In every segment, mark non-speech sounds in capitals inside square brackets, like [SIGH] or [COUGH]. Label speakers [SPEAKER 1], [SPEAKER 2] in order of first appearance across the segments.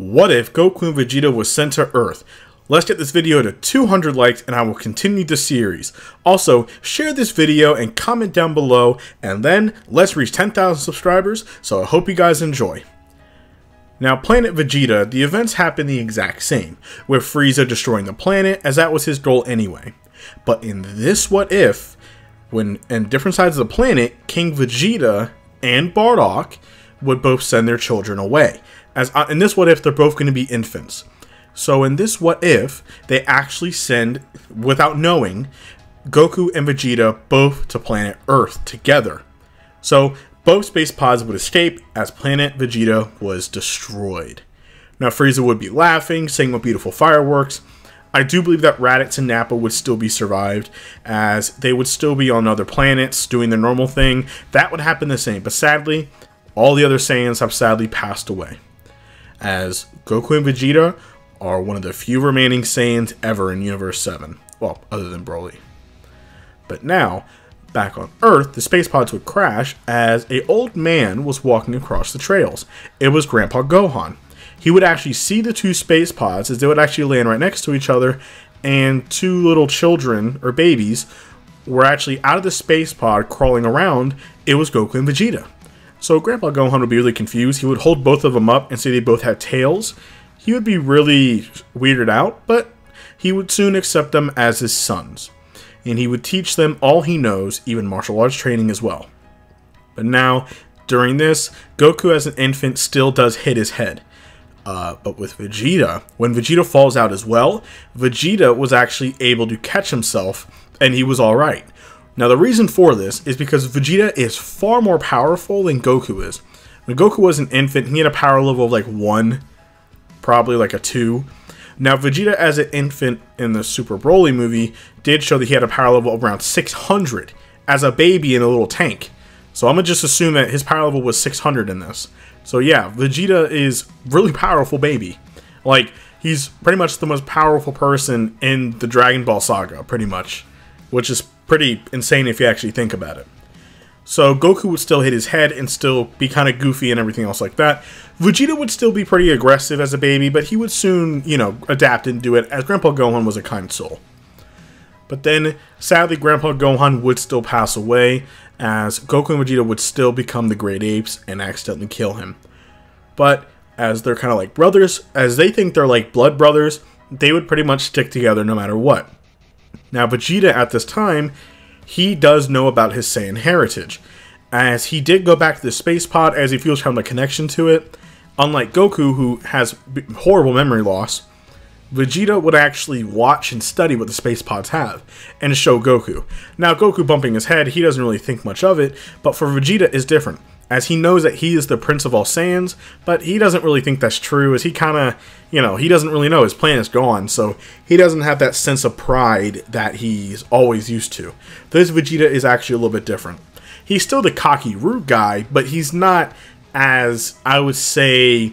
[SPEAKER 1] What if Goku and Vegeta was sent to Earth? Let's get this video to 200 likes and I will continue the series. Also, share this video and comment down below and then let's reach 10,000 subscribers, so I hope you guys enjoy. Now, Planet Vegeta, the events happen the exact same, with Frieza destroying the planet, as that was his goal anyway. But in this What If, when in different sides of the planet, King Vegeta and Bardock would both send their children away. As uh, in this What If, they're both going to be infants. So in this What If, they actually send, without knowing, Goku and Vegeta both to planet Earth together. So both space pods would escape as planet Vegeta was destroyed. Now Frieza would be laughing, saying what beautiful fireworks. I do believe that Raditz and Nappa would still be survived, as they would still be on other planets doing their normal thing. That would happen the same, but sadly, all the other Saiyans have sadly passed away. As Goku and Vegeta are one of the few remaining Saiyans ever in Universe 7. Well, other than Broly. But now, back on Earth, the space pods would crash as a old man was walking across the trails. It was Grandpa Gohan. He would actually see the two space pods as they would actually land right next to each other, and two little children or babies were actually out of the space pod crawling around. It was Goku and Vegeta. So Grandpa Gohan would be really confused. He would hold both of them up and say they both had tails. He would be really weirded out, but he would soon accept them as his sons. And he would teach them all he knows, even martial arts training as well. But now, during this, Goku as an infant still does hit his head. Uh, but with Vegeta, when Vegeta falls out as well, Vegeta was actually able to catch himself and he was alright. Now, the reason for this is because Vegeta is far more powerful than Goku is. When Goku was an infant, he had a power level of like 1, probably like a 2. Now, Vegeta as an infant in the Super Broly movie did show that he had a power level of around 600 as a baby in a little tank. So I'm going to just assume that his power level was 600 in this. So yeah, Vegeta is really powerful baby. Like, he's pretty much the most powerful person in the Dragon Ball saga, pretty much. Which is pretty insane if you actually think about it. So Goku would still hit his head and still be kind of goofy and everything else like that. Vegeta would still be pretty aggressive as a baby, but he would soon, you know, adapt and do it as Grandpa Gohan was a kind soul. But then, sadly, Grandpa Gohan would still pass away, as Goku and Vegeta would still become the Great Apes and accidentally kill him. But as they're kind of like brothers, as they think they're like blood brothers, they would pretty much stick together no matter what. Now, Vegeta at this time, he does know about his Saiyan heritage, as he did go back to the space pod as he feels kind of a connection to it. Unlike Goku, who has horrible memory loss, Vegeta would actually watch and study what the space pods have and show Goku. Now, Goku bumping his head, he doesn't really think much of it, but for Vegeta is different, as he knows that he is the Prince of all Saiyans, but he doesn't really think that's true, as he kind of, you know, he doesn't really know his plan is gone, so he doesn't have that sense of pride that he's always used to. This Vegeta is actually a little bit different. He's still the cocky, rude guy, but he's not as, I would say,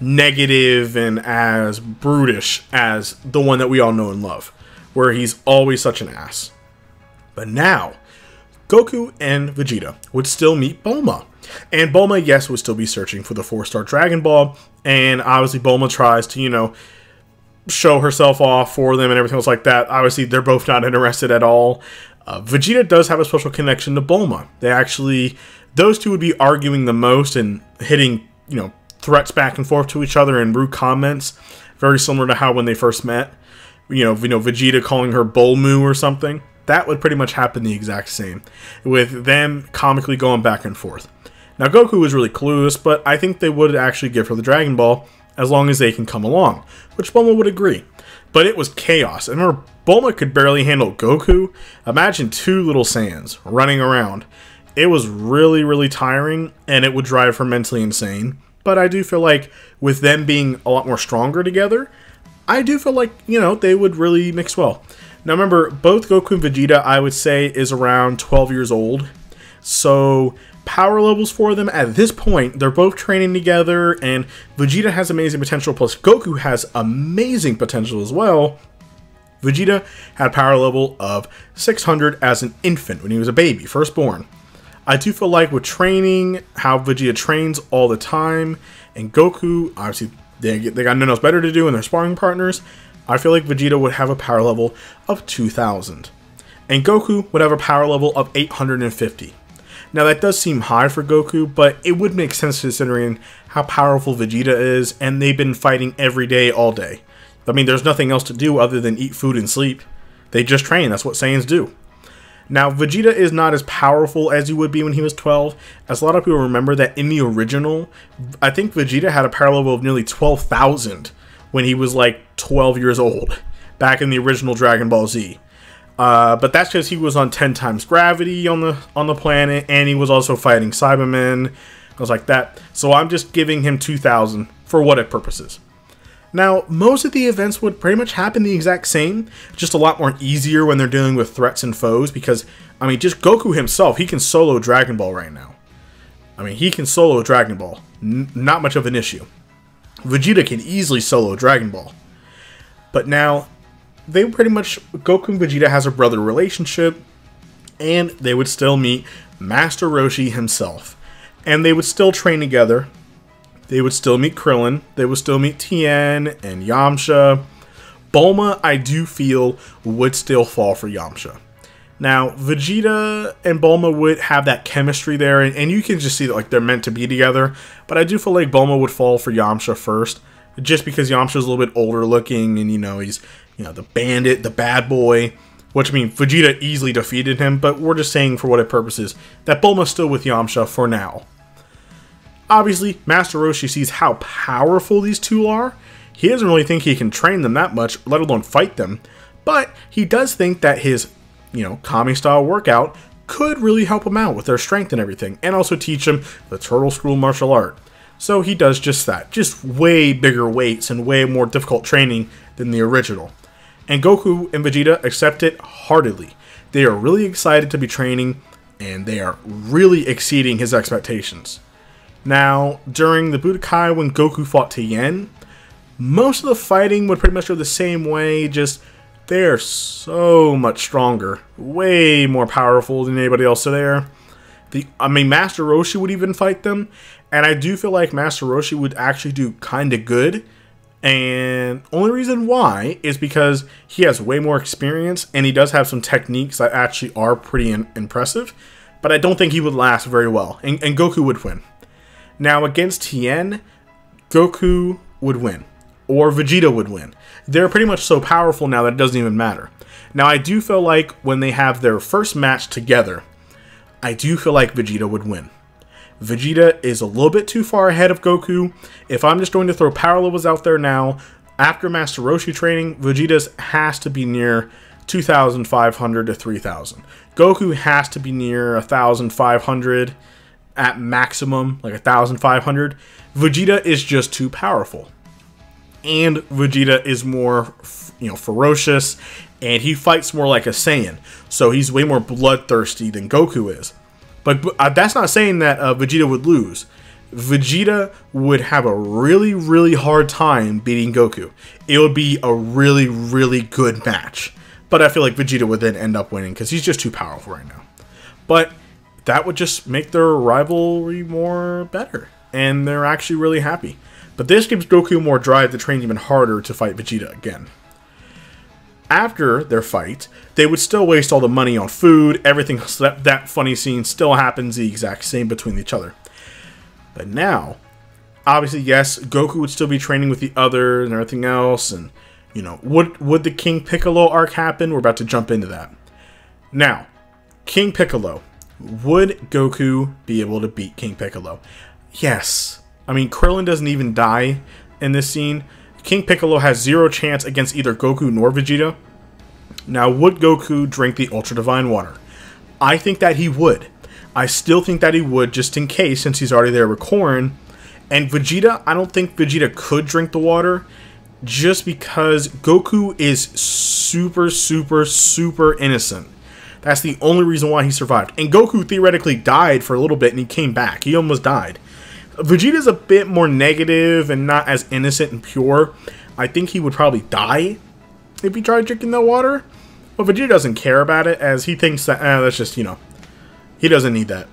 [SPEAKER 1] negative and as brutish as the one that we all know and love, where he's always such an ass. But now, Goku and Vegeta would still meet Bulma. And Bulma, yes, would still be searching for the four star Dragon Ball. And obviously, Bulma tries to, you know, show herself off for them and everything else like that. Obviously, they're both not interested at all. Uh, Vegeta does have a special connection to Bulma. They actually, those two would be arguing the most and hitting, you know, threats back and forth to each other and rude comments, very similar to how when they first met, you know, you know, Vegeta calling her Bulmu or something. That would pretty much happen the exact same, with them comically going back and forth. Now Goku was really clueless, but I think they would actually give her the Dragon Ball as long as they can come along, which Bulma would agree. But it was chaos. And remember, Bulma could barely handle Goku. Imagine two little Saiyans running around. It was really, really tiring, and it would drive her mentally insane but I do feel like with them being a lot more stronger together, I do feel like, you know, they would really mix well. Now remember, both Goku and Vegeta, I would say, is around 12 years old. So power levels for them at this point, they're both training together, and Vegeta has amazing potential, plus Goku has amazing potential as well. Vegeta had a power level of 600 as an infant when he was a baby, firstborn. I do feel like with training, how Vegeta trains all the time, and Goku, obviously they, they got nothing else better to do and they're sparring partners, I feel like Vegeta would have a power level of 2000. And Goku would have a power level of 850. Now that does seem high for Goku, but it would make sense to considering how powerful Vegeta is, and they've been fighting every day, all day. I mean, there's nothing else to do other than eat food and sleep. They just train, that's what Saiyans do. Now, Vegeta is not as powerful as he would be when he was 12, as a lot of people remember that in the original, I think Vegeta had a power level of nearly 12,000 when he was like 12 years old, back in the original Dragon Ball Z. Uh, but that's because he was on 10 times gravity on the on the planet, and he was also fighting Saibamen. Was like that. So I'm just giving him 2,000 for what it purposes. Now, most of the events would pretty much happen the exact same, just a lot more easier when they're dealing with threats and foes, because, I mean, just Goku himself, he can solo Dragon Ball right now. I mean, he can solo Dragon Ball. N not much of an issue. Vegeta can easily solo Dragon Ball. But now, they pretty much, Goku and Vegeta has a brother relationship, and they would still meet Master Roshi himself. And they would still train together, they would still meet Krillin. They would still meet Tien and Yamcha. Bulma, I do feel, would still fall for Yamcha. Now, Vegeta and Bulma would have that chemistry there, and, and you can just see that like they're meant to be together. But I do feel like Bulma would fall for Yamcha first, just because Yamcha's a little bit older looking, and you know he's you know the bandit, the bad boy. Which I mean, Vegeta easily defeated him, but we're just saying for what it purposes that Bulma's still with Yamcha for now. Obviously, Master Roshi sees how powerful these two are. He doesn't really think he can train them that much, let alone fight them. But he does think that his, you know, Kami style workout could really help him out with their strength and everything, and also teach him the Turtle School martial art. So he does just that, just way bigger weights and way more difficult training than the original. And Goku and Vegeta accept it heartedly. They are really excited to be training, and they are really exceeding his expectations. Now, during the Budokai when Goku fought Tien, most of the fighting would pretty much go the same way, just they're so much stronger, way more powerful than anybody else there. The I mean Master Roshi would even fight them, and I do feel like Master Roshi would actually do kind of good. And only reason why is because he has way more experience and he does have some techniques that actually are pretty impressive. But I don't think he would last very well, and, and Goku would win. Now, against Tien, Goku would win, or Vegeta would win. They're pretty much so powerful now that it doesn't even matter. Now, I do feel like when they have their first match together, I do feel like Vegeta would win. Vegeta is a little bit too far ahead of Goku. If I'm just going to throw power levels out there now, after Master Roshi training, Vegeta's has to be near 2,500 to 3,000. Goku has to be near 1,500 at maximum, like 1,500. Vegeta is just too powerful. And Vegeta is more, you know, ferocious, and he fights more like a Saiyan. So he's way more bloodthirsty than Goku is. But, uh, that's not saying that uh, Vegeta would lose. Vegeta would have a really, really hard time beating Goku. It would be a really, really good match. But I feel like Vegeta would then end up winning because he's just too powerful right now. But that would just make their rivalry more better. And they're actually really happy. But this gives Goku more drive to train even harder to fight Vegeta again. After their fight, they would still waste all the money on food, everything, so that, that funny scene still happens the exact same between each other. But now, obviously, yes, Goku would still be training with the others and everything else, and, you know, would, would the King Piccolo arc happen? We're about to jump into that. Now, King Piccolo would Goku be able to beat King Piccolo? Yes. I mean, Krillin doesn't even die in this scene. King Piccolo has zero chance against either Goku nor Vegeta. Now, would Goku drink the Ultra Divine Water? I think that he would. I still think that he would, just in case, since he's already there with Korin. And Vegeta, I don't think Vegeta could drink the water, just because Goku is super, super, super innocent. That's the only reason why he survived. And Goku theoretically died for a little bit and he came back. He almost died. Vegeta's a bit more negative and not as innocent and pure. I think he would probably die if he tried drinking that water. But Vegeta doesn't care about it as he thinks that, eh, that's just, you know, he doesn't need that.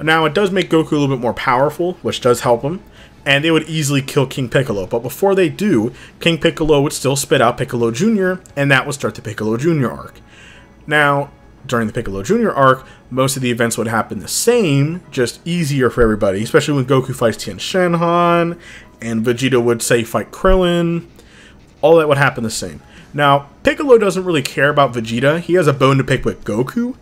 [SPEAKER 1] Now, it does make Goku a little bit more powerful, which does help him. and they would easily kill King Piccolo. But before they do, King Piccolo would still spit out Piccolo Jr., and that would start the Piccolo Jr. arc. Now, during the Piccolo Jr. arc, most of the events would happen the same, just easier for everybody, especially when Goku fights Tien Shinhan, and Vegeta would say fight Krillin. All that would happen the same. Now, Piccolo doesn't really care about Vegeta. He has a bone to pick with Goku.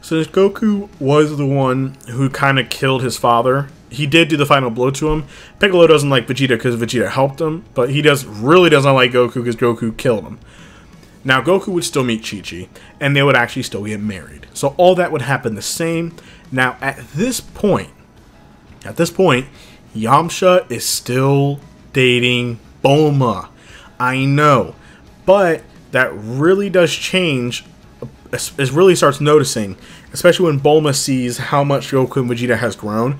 [SPEAKER 1] Since Goku was the one who kind of killed his father, he did do the final blow to him. Piccolo doesn't like Vegeta because Vegeta helped him, but he does really doesn't like Goku because Goku killed him. Now, Goku would still meet Chi-Chi, and they would actually still get married. So all that would happen the same. Now, at this point, at this point, Yamcha is still dating Bulma. I know, but that really does change. It really starts noticing, especially when Bulma sees how much Goku and Vegeta has grown.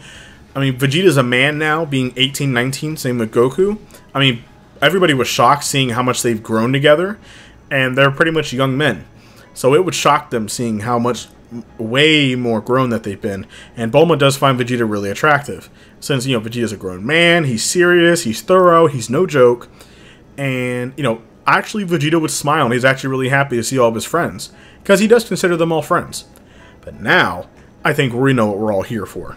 [SPEAKER 1] I mean, Vegeta's a man now, being 18, 19, same with Goku. I mean, everybody was shocked seeing how much they've grown together and they're pretty much young men. So it would shock them seeing how much way more grown that they've been. And Bulma does find Vegeta really attractive. Since, you know, Vegeta's a grown man, he's serious, he's thorough, he's no joke. And, you know, actually Vegeta would smile and he's actually really happy to see all of his friends. Because he does consider them all friends. But now, I think we know what we're all here for.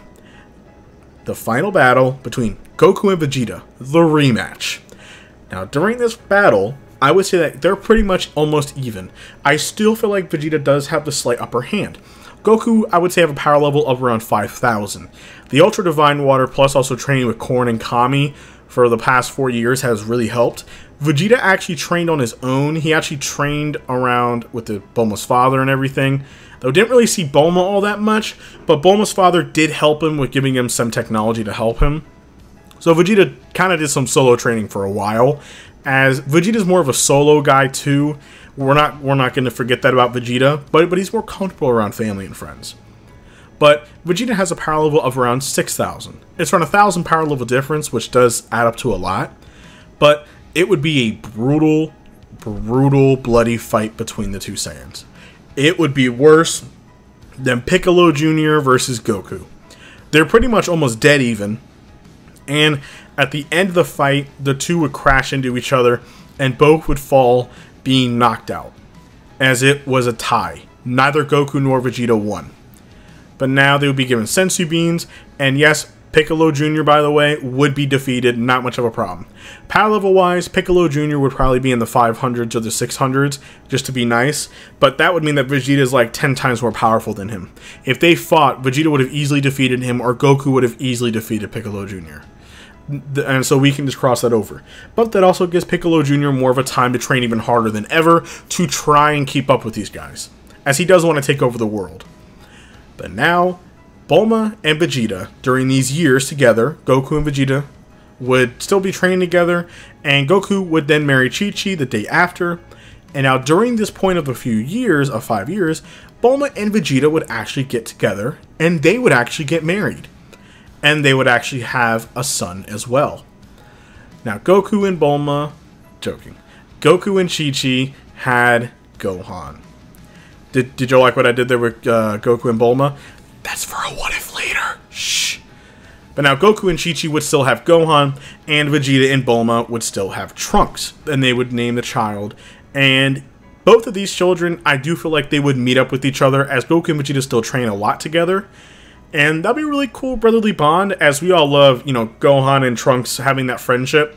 [SPEAKER 1] The final battle between Goku and Vegeta, the rematch. Now, during this battle, I would say that they're pretty much almost even. I still feel like Vegeta does have the slight upper hand. Goku, I would say, have a power level of around 5,000. The Ultra Divine Water, plus also training with Korin and Kami for the past four years, has really helped. Vegeta actually trained on his own. He actually trained around with the Bulma's father and everything. Though didn't really see Bulma all that much, but Bulma's father did help him with giving him some technology to help him. So Vegeta kind of did some solo training for a while, as Vegeta's more of a solo guy too. We're not we're not going to forget that about Vegeta, but but he's more comfortable around family and friends. But Vegeta has a power level of around 6,000. It's around a 1,000 power level difference, which does add up to a lot. But it would be a brutal, brutal, bloody fight between the two Saiyans. It would be worse than Piccolo Jr. versus Goku. They're pretty much almost dead even. And at the end of the fight, the two would crash into each other and both would fall being knocked out, as it was a tie. Neither Goku nor Vegeta won. But now they would be given Senzu beans, and yes, Piccolo Jr., by the way, would be defeated, not much of a problem. Power level wise, Piccolo Jr. would probably be in the 500s or the 600s, just to be nice, but that would mean that Vegeta is like 10 times more powerful than him. If they fought, Vegeta would have easily defeated him, or Goku would have easily defeated Piccolo Jr and so we can just cross that over. But that also gives Piccolo Jr. more of a time to train even harder than ever to try and keep up with these guys, as he does want to take over the world. But now, Bulma and Vegeta, during these years together, Goku and Vegeta would still be training together, and Goku would then marry Chi Chi the day after. And now, during this point of a few years, of five years, Bulma and Vegeta would actually get together, and they would actually get married and they would actually have a son as well. Now, Goku and Bulma, joking, Goku and Chi Chi had Gohan. Did, did you like what I did there with uh, Goku and Bulma? That's for a what if later. Shh. But now Goku and Chi Chi would still have Gohan, and Vegeta and Bulma would still have Trunks, and they would name the child. And both of these children, I do feel like they would meet up with each other, as Goku and Vegeta still train a lot together. And that'd be really cool brotherly bond, as we all love, you know, Gohan and Trunks having that friendship.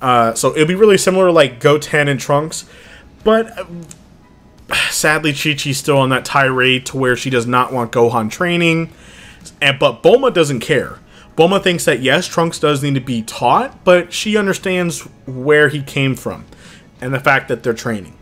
[SPEAKER 1] Uh, so it'd be really similar to like Goten and Trunks. But uh, sadly, Chi Chi's still on that tirade to where she does not want Gohan training. And But Bulma doesn't care. Bulma thinks that yes, Trunks does need to be taught, but she understands where he came from and the fact that they're training.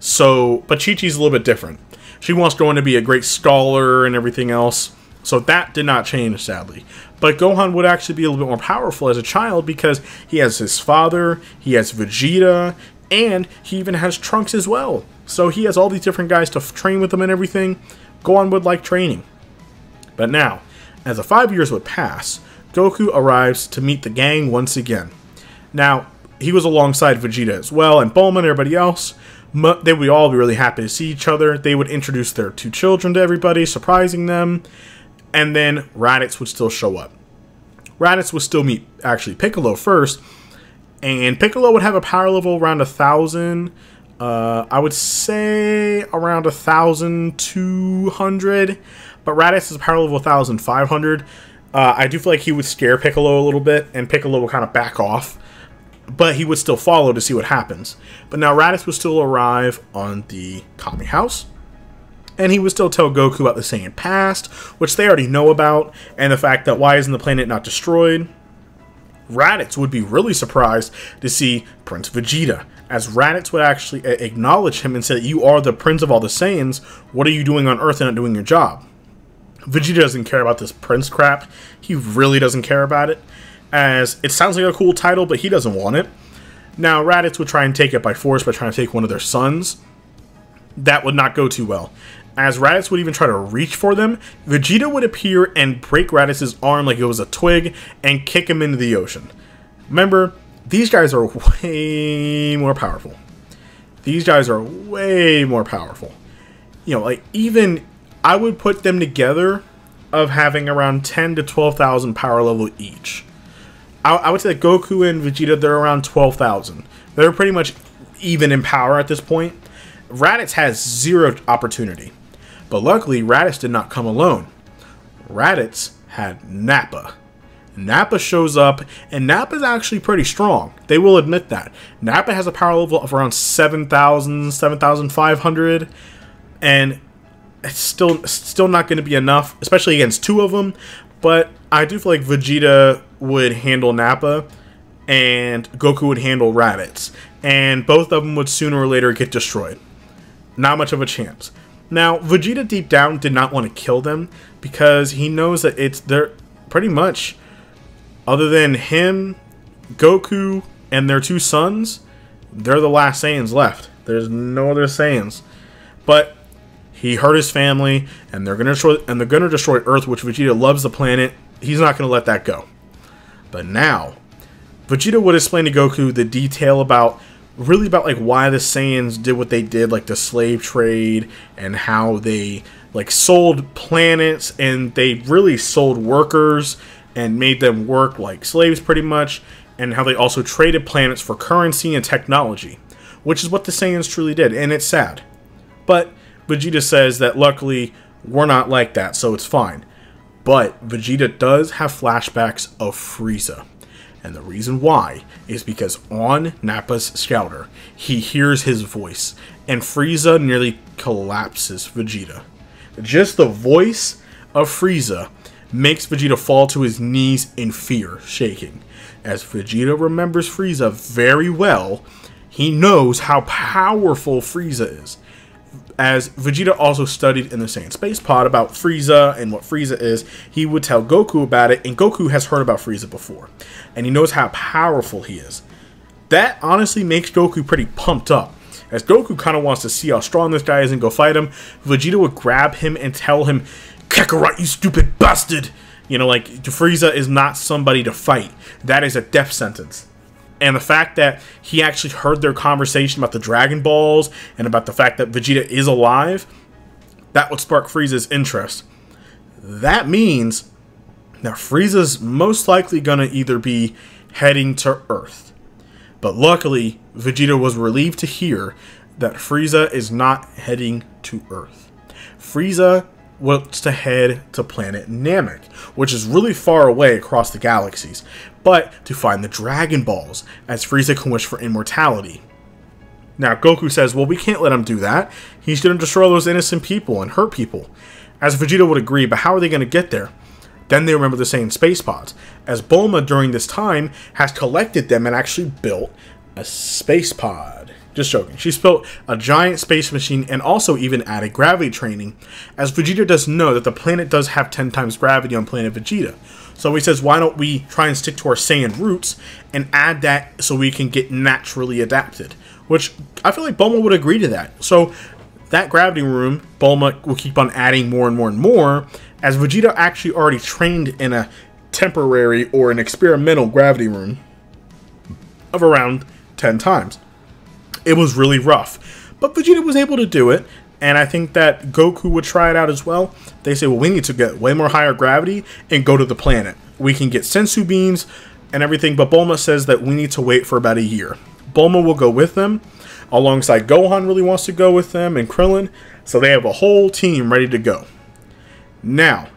[SPEAKER 1] So, but Chi Chi's a little bit different. She wants Gohan to be a great scholar and everything else. So that did not change, sadly. But Gohan would actually be a little bit more powerful as a child because he has his father, he has Vegeta, and he even has Trunks as well. So he has all these different guys to train with him and everything. Gohan would like training. But now, as the five years would pass, Goku arrives to meet the gang once again. Now, he was alongside Vegeta as well, and Bulma and everybody else. They would all be really happy to see each other. They would introduce their two children to everybody, surprising them and then Raditz would still show up. Raditz would still meet actually Piccolo first, and Piccolo would have a power level around a thousand. Uh, I would say around a thousand two hundred, but Raditz is a power level thousand five hundred. Uh, I do feel like he would scare Piccolo a little bit, and Piccolo would kind of back off, but he would still follow to see what happens. But now Raditz would still arrive on the Kami House, and he would still tell Goku about the Saiyan past, which they already know about, and the fact that why isn't the planet not destroyed? Raditz would be really surprised to see Prince Vegeta, as Raditz would actually uh, acknowledge him and say, You are the Prince of all the Saiyans, what are you doing on Earth and not doing your job? Vegeta doesn't care about this Prince crap. He really doesn't care about it, as it sounds like a cool title, but he doesn't want it. Now, Raditz would try and take it by force by trying to take one of their sons. That would not go too well, as Raditz would even try to reach for them, Vegeta would appear and break Raditz's arm like it was a twig and kick him into the ocean. Remember, these guys are [LAUGHS] way more powerful. These guys are way more powerful. You know, like even I would put them together of having around 10 to 12,000 power level each. I, I would say that Goku and Vegeta, they're around 12,000. They're pretty much even in power at this point. Raditz has zero opportunity. But luckily, Raditz did not come alone. Raditz had Nappa. Nappa shows up, and Nappa's actually pretty strong. They will admit that. Nappa has a power level of around 7,000, 7,500, and it's still still not going to be enough, especially against two of them. But I do feel like Vegeta would handle Nappa, and Goku would handle Raditz, and both of them would sooner or later get destroyed. Not much of a chance. Now, Vegeta deep down did not want to kill them because he knows that it's they're pretty much other than him, Goku, and their two sons, they're the last Saiyans left. There's no other Saiyans. But he hurt his family, and they're gonna destroy and they're gonna destroy Earth, which Vegeta loves the planet. He's not gonna let that go. But now, Vegeta would explain to Goku the detail about really about like why the Saiyans did what they did, like the slave trade and how they like sold planets and they really sold workers and made them work like slaves pretty much, and how they also traded planets for currency and technology, which is what the Saiyans truly did, and it's sad. But Vegeta says that luckily we're not like that, so it's fine. But Vegeta does have flashbacks of Frieza. And the reason why is because on Nappa's scouter, he hears his voice, and Frieza nearly collapses Vegeta. Just the voice of Frieza makes Vegeta fall to his knees in fear, shaking. As Vegeta remembers Frieza very well, he knows how powerful Frieza is as Vegeta also studied in the Saiyan Space Pod about Frieza and what Frieza is, he would tell Goku about it, and Goku has heard about Frieza before, and he knows how powerful he is. That honestly makes Goku pretty pumped up. As Goku kind of wants to see how strong this guy is and go fight him, Vegeta would grab him and tell him, Kakarot, you stupid bastard! You know, like, Frieza is not somebody to fight. That is a death sentence and the fact that he actually heard their conversation about the Dragon Balls and about the fact that Vegeta is alive, that would spark Frieza's interest. That means that Frieza's most likely gonna either be heading to Earth. But luckily, Vegeta was relieved to hear that Frieza is not heading to Earth. Frieza wants to head to planet Namek, which is really far away across the galaxies, but to find the Dragon Balls, as Frieza can wish for immortality. Now, Goku says, well, we can't let him do that. He's going to destroy those innocent people and hurt people. As Vegeta would agree, but how are they going to get there? Then they remember the Saiyan space pods, as Bulma during this time has collected them and actually built a space pod. Just joking. She's built a giant space machine and also even added gravity training, as Vegeta does know that the planet does have 10 times gravity on planet Vegeta. So he says, why don't we try and stick to our Saiyan roots and add that so we can get naturally adapted? Which I feel like Bulma would agree to that. So that gravity room, Bulma will keep on adding more and more and more, as Vegeta actually already trained in a temporary or an experimental gravity room of around 10 times. It was really rough. But Vegeta was able to do it, and I think that Goku would try it out as well. They say, well, we need to get way more higher gravity and go to the planet. we can get senzu beans and everything, but Bulma says that we need to wait for about a year. Bulma will go with them, alongside Gohan really wants to go with them, and Krillin, so they have a whole team ready to go. Now,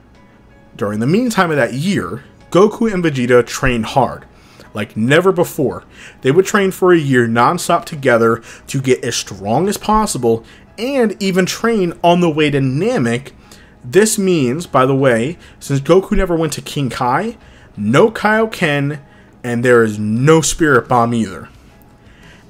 [SPEAKER 1] during the meantime of that year, Goku and Vegeta train hard, like never before. They would train for a year nonstop together to get as strong as possible and even train on the way to Namek. This means, by the way, since Goku never went to King Kai, no Kaioken, and there is no Spirit Bomb either.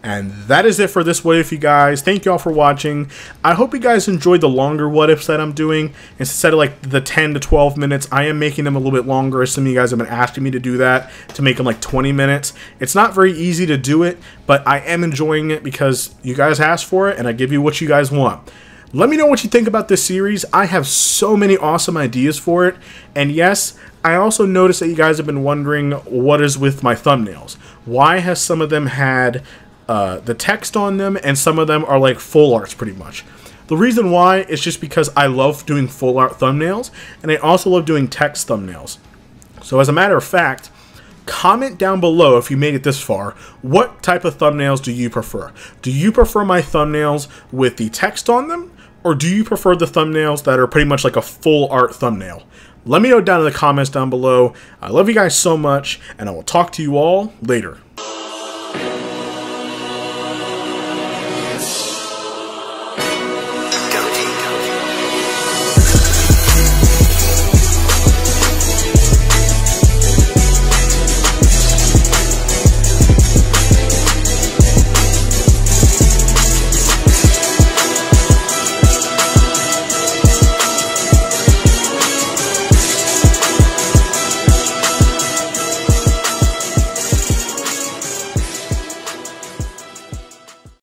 [SPEAKER 1] And that is it for this what if, you guys. Thank you all for watching. I hope you guys enjoyed the longer what ifs that I'm doing. Instead of like the 10 to 12 minutes, I am making them a little bit longer. Some of you guys have been asking me to do that, to make them like 20 minutes. It's not very easy to do it, but I am enjoying it because you guys asked for it and I give you what you guys want. Let me know what you think about this series. I have so many awesome ideas for it. And yes, I also noticed that you guys have been wondering what is with my thumbnails. Why has some of them had uh, the text on them, and some of them are like full arts pretty much. The reason why is just because I love doing full art thumbnails, and I also love doing text thumbnails. So as a matter of fact, comment down below if you made it this far, what type of thumbnails do you prefer? Do you prefer my thumbnails with the text on them, or do you prefer the thumbnails that are pretty much like a full art thumbnail? Let me know down in the comments down below. I love you guys so much, and I will talk to you all later.